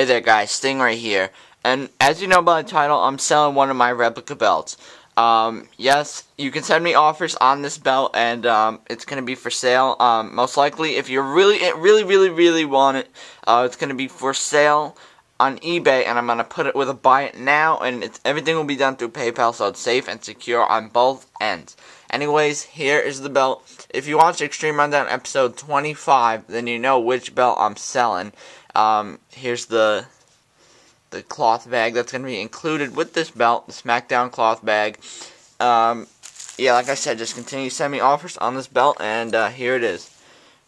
Hey there guys, Stingray here. And as you know by the title, I'm selling one of my replica belts. Um, yes, you can send me offers on this belt and um, it's going to be for sale. Um, most likely, if you really, really, really, really want it, uh, it's going to be for sale on eBay and I'm going to put it with a buy it now and everything will be done through PayPal so it's safe and secure on both ends. Anyways, here is the belt. If you watched Extreme Rundown episode 25, then you know which belt I'm selling. Um, here's the the cloth bag that's going to be included with this belt, the SmackDown cloth bag. Um, yeah, like I said, just continue to send me offers on this belt, and uh, here it is.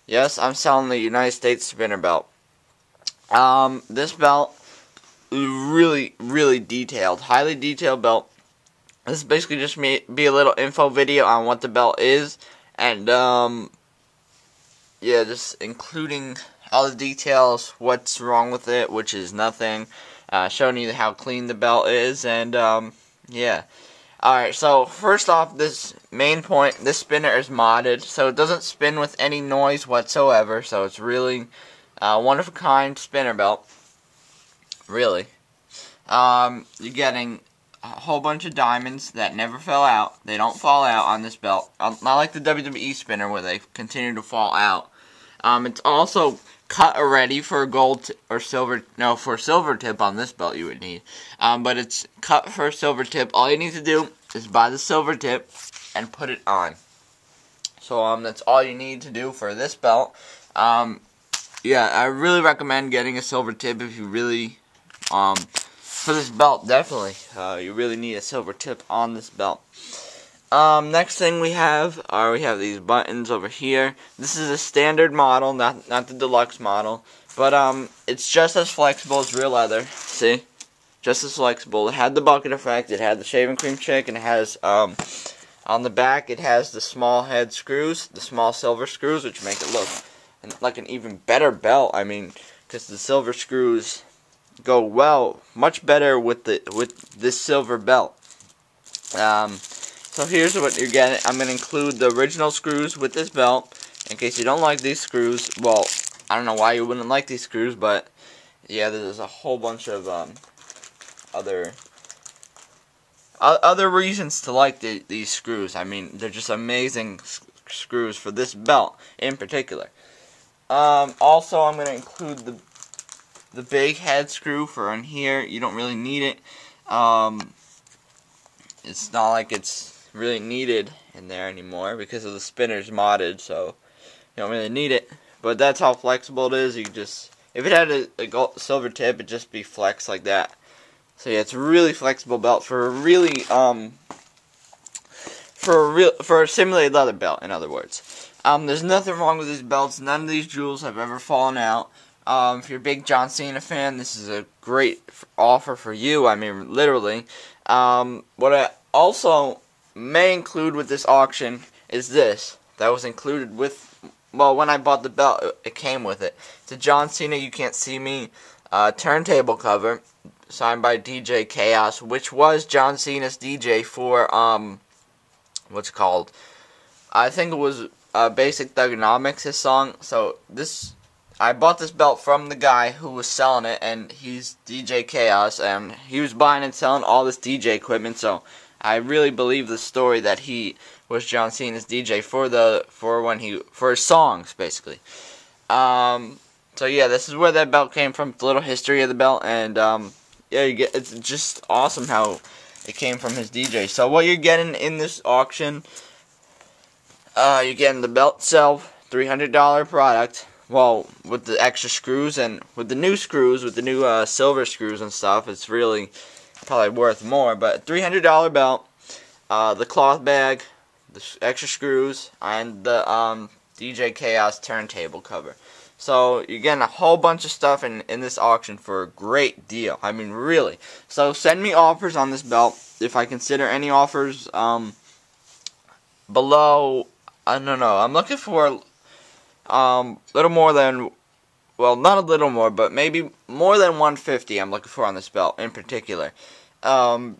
Yes, I'm selling the United States spinner belt. Um, this belt, really, really detailed, highly detailed belt. This is basically just me be a little info video on what the belt is, and um, yeah, just including all the details, what's wrong with it, which is nothing, uh, showing you how clean the belt is, and um, yeah. Alright, so first off, this main point, this spinner is modded, so it doesn't spin with any noise whatsoever, so it's really uh, a kind spinner belt. Really. Um, you're getting a whole bunch of diamonds that never fell out. They don't fall out on this belt. Not like the WWE spinner where they continue to fall out. Um, it's also cut already for gold or silver. No, for silver tip on this belt you would need. Um, but it's cut for silver tip. All you need to do is buy the silver tip and put it on. So um, that's all you need to do for this belt. Um, yeah, I really recommend getting a silver tip if you really um for this belt. Definitely, uh, you really need a silver tip on this belt. Um, next thing we have are we have these buttons over here. This is a standard model, not not the deluxe model, but um, it's just as flexible as real leather. See, just as flexible. It had the bucket effect. It had the shaving cream chick, and it has um, on the back it has the small head screws, the small silver screws, which make it look like an even better belt. I mean, because the silver screws go well, much better with the with this silver belt. Um so here's what you're getting. I'm going to include the original screws with this belt. In case you don't like these screws, well, I don't know why you wouldn't like these screws, but yeah, there's a whole bunch of um, other other reasons to like the, these screws. I mean, they're just amazing screws for this belt in particular. Um, also, I'm going to include the the big head screw for in here. You don't really need it. Um, it's not like it's really needed in there anymore because of the spinners modded, so you don't really need it. But that's how flexible it is. You just if it had a, a gold, silver tip, it'd just be flex like that. So yeah, it's a really flexible belt for a really um for a real for a simulated leather belt. In other words, um, there's nothing wrong with these belts. None of these jewels have ever fallen out. Um, if you're a big John Cena fan, this is a great offer for you. I mean, literally. Um, what I also may include with this auction is this. That was included with, well, when I bought the belt, it came with it. It's a John Cena You Can't See Me uh, turntable cover, signed by DJ Chaos, which was John Cena's DJ for, um, what's called? I think it was uh, Basic Thuganomics, his song. So this, I bought this belt from the guy who was selling it, and he's DJ Chaos, and he was buying and selling all this DJ equipment, so I really believe the story that he was John Cena's DJ for the for when he for his songs basically. Um, so yeah, this is where that belt came from. It's a little history of the belt, and um, yeah, you get it's just awesome how it came from his DJ. So what you're getting in this auction, uh, you're getting the belt itself, three hundred dollar product. Well, with the extra screws and with the new screws, with the new uh, silver screws and stuff, it's really probably worth more, but $300 belt, uh, the cloth bag, the extra screws, and the um, DJ Chaos turntable cover. So you're getting a whole bunch of stuff in, in this auction for a great deal. I mean, really. So send me offers on this belt. If I consider any offers um, below, I don't know. I'm looking for a um, little more than well, not a little more, but maybe more than 150 I'm looking for on this belt in particular. Um,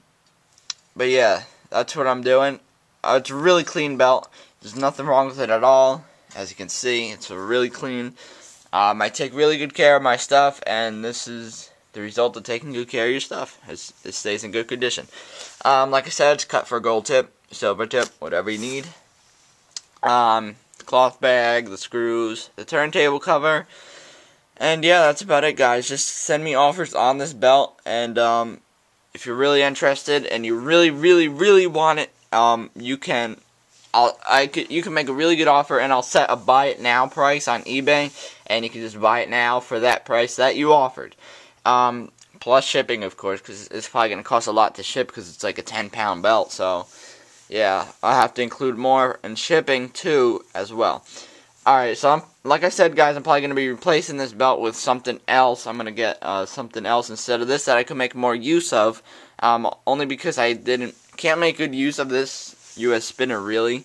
but yeah, that's what I'm doing. Uh, it's a really clean belt. There's nothing wrong with it at all. As you can see, it's a really clean. Um, I take really good care of my stuff, and this is the result of taking good care of your stuff. It's, it stays in good condition. Um, like I said, it's cut for gold tip, silver tip, whatever you need. Um, cloth bag, the screws, the turntable cover. And yeah, that's about it, guys. Just send me offers on this belt, and um, if you're really interested and you really, really, really want it, um, you can. I'll, I could, you can make a really good offer, and I'll set a buy it now price on eBay, and you can just buy it now for that price that you offered. Um, plus shipping, of course, because it's probably going to cost a lot to ship because it's like a 10 pound belt. So, yeah, I have to include more in shipping too as well. Alright, so I'm, like I said, guys, I'm probably going to be replacing this belt with something else. I'm going to get uh, something else instead of this that I could make more use of. Um, only because I didn't, can't make good use of this US spinner, really.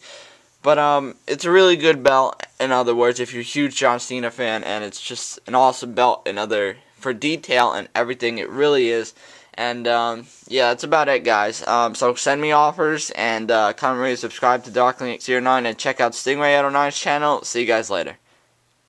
But um, it's a really good belt. In other words, if you're a huge John Cena fan, and it's just an awesome belt. In other for detail and everything. It really is. And um, yeah, that's about it, guys. Um, so send me offers and uh, comment, rate, subscribe to Darklink09 and check out Stingray 809's channel. See you guys later.